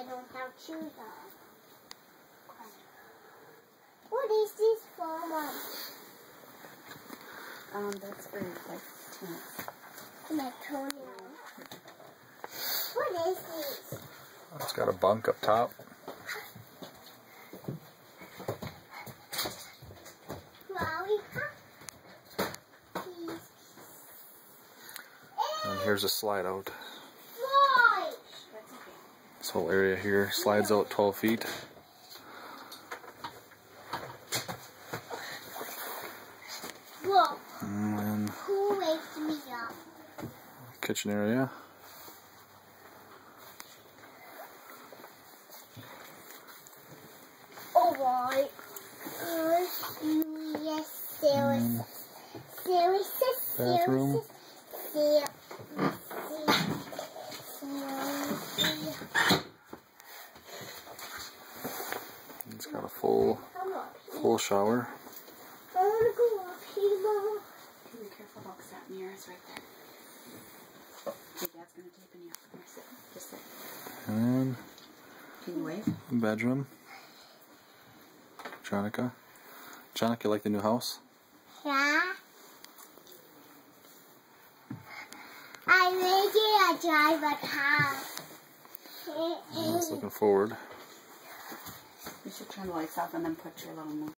I don't have shoes on. What is this for, Mom? Um, that's for like tennis. My toenail. What is this? It's got a bunk up top. And here's a slide out. Boy! That's okay. This whole area here slides out 12 feet. Whoa! And then Who wakes me up? kitchen area. Alright. Uh, yes, there is. There is a Bathroom. There It's got a full full shower. I want to go up here, Mom. Be careful about that mirrors right there. Okay, Dad's gonna tape you. Here, sit. Just sit. And Can you wave? bedroom. Jonica. Jonica, you like the new house? Yeah. I made it a drive a car. Just looking forward. Turn the lights off and then put your little